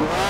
Wow.